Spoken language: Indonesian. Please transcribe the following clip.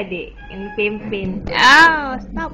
Suka in Ini. Oh, stop.